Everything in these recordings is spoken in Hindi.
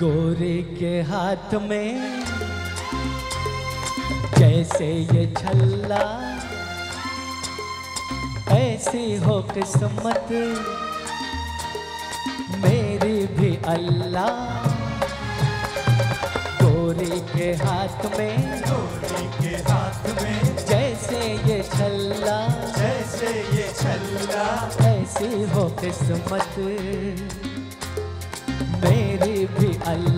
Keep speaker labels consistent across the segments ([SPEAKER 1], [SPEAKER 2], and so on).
[SPEAKER 1] गोरे के हाथ में जैसे ये छल्ला? ऐसी हो किस्मत मेरी भी अल्लाह। गोरी के हाथ में
[SPEAKER 2] गोरी के हाथ में
[SPEAKER 1] जैसे ये छल्ला।
[SPEAKER 2] जैसे ये छल्ला।
[SPEAKER 1] ऐसी हो किस्मत भी अल्लाह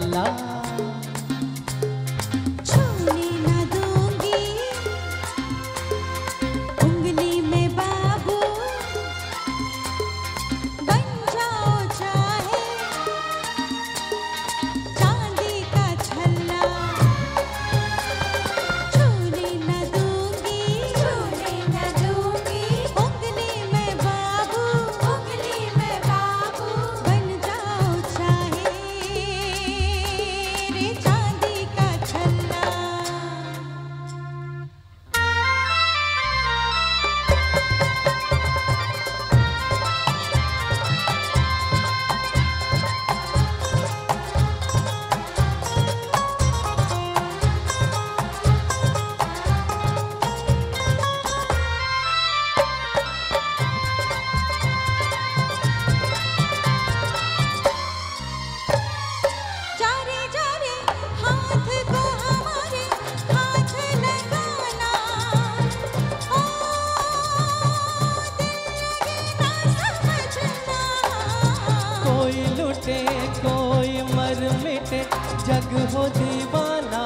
[SPEAKER 1] हो दीवाना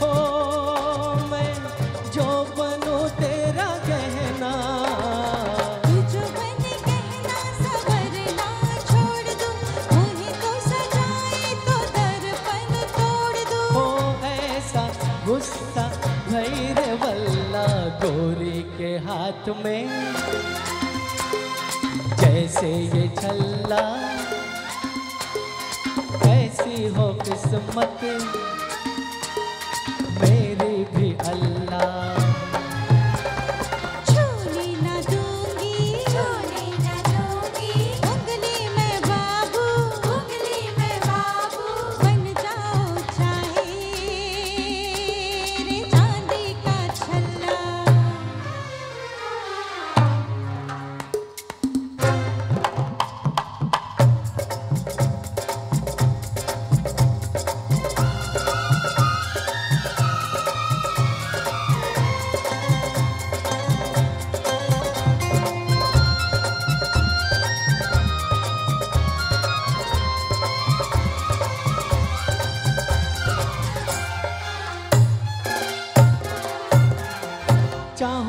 [SPEAKER 1] हो मैं जो बनूं तेरा गहना।
[SPEAKER 3] तुझ बन कहना तो दर्पण तोड़ दूँ।
[SPEAKER 1] हो ऐसा गुस्सा भैर वल्ला गोरी के हाथ में जैसे ये छल्ला ऐसी हो किस्मत।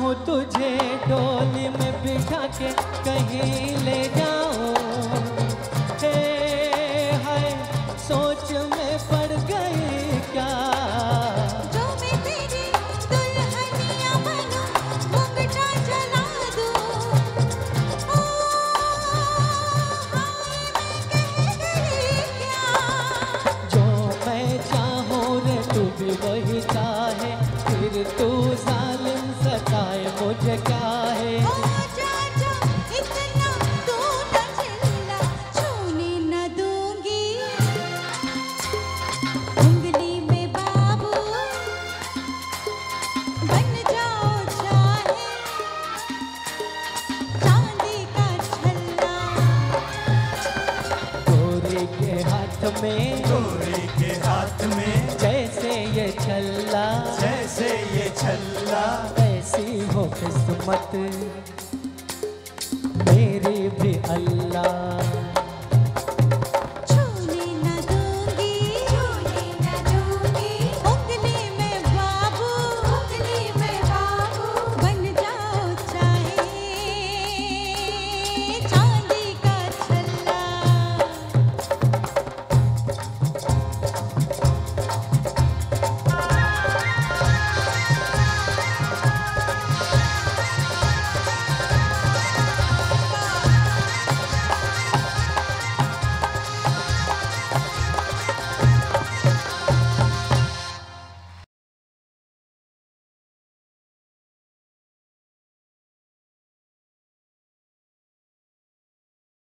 [SPEAKER 3] चाहूँ
[SPEAKER 1] तुझे डोली में बिठा के कहीं ले जाऊँ। हे हाय, सोच में पड़ गई क्या?
[SPEAKER 3] में
[SPEAKER 2] के हाथ में।
[SPEAKER 1] जैसे ये छल्ला।
[SPEAKER 2] जैसे ये छल्ला।
[SPEAKER 1] ऐसी हो किस्मत। मेरी भी अल्लाह।